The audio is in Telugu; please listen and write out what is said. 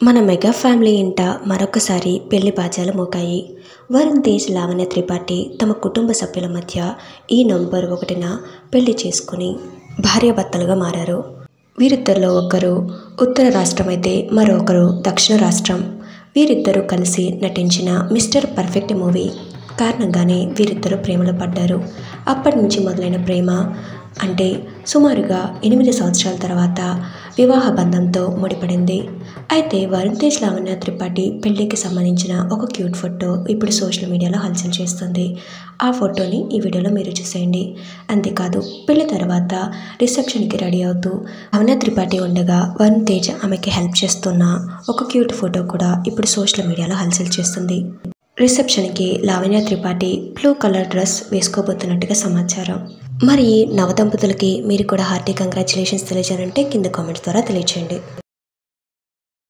మన మెగా ఫ్యామిలీ ఇంట మరొకసారి పెళ్ళి బాజాలు మోగాయి వరుణ్ తేజ్ లావణ్య త్రిపాఠి తమ కుటుంబ సభ్యుల మధ్య ఈ నవంబర్ ఒకటిన పెళ్ళి చేసుకుని భార్యాభర్తలుగా మారారు. వీరిద్దరిలో ఒకరు ఉత్తర రాష్ట్రం అయితే మరొకరు దక్షిణ రాష్ట్రం. వీరిద్దరూ కలిసి నటించిన మిస్టర్ పర్ఫెక్ట్ మూవీ కారణంగానే వీరిద్దరూ ప్రేమలో పడ్డారు. అప్పటి నుంచి మొదలైన ప్రేమ అంటే సుమారుగా ఎనిమిది సంవత్సరాల తర్వాత వివాహ బంధంతో ముడిపడింది. అయితే వరుణ్ తేజ్ లావణ్య త్రిపాఠి పెళ్ళికి సంబంధించిన ఒక క్యూట్ ఫోటో ఇప్పుడు సోషల్ మీడియాలో హల్చల్ చేస్తుంది. ఆ ఫోటోని ఈ వీడియోలో మీరు చూసేయండి. అంతేకాదు పెళ్ళి తర్వాత రిసెప్షన్కి రెడీ అవుతూ లావణ్య త్రిపాఠి ఉండగా వరుణ్ తేజ్ ఆమెకి హెల్ప్ చేస్తున్న ఒక క్యూట్ ఫోటో కూడా ఇప్పుడు సోషల్ మీడియాలో హల్చల్ చేస్తుంది. రిసెప్షన్కి Lavanya Tripathi blue colour dress వేసుకోబోతున్నట్టుగా సమాచారం. మరి నవదంపతులకి మీరు కూడా హార్టీ కంగ్రాచులేషన్స్ తెలియజేయాలంటే కింద కామెంట్స్ ద్వారా తెలియచేయండి.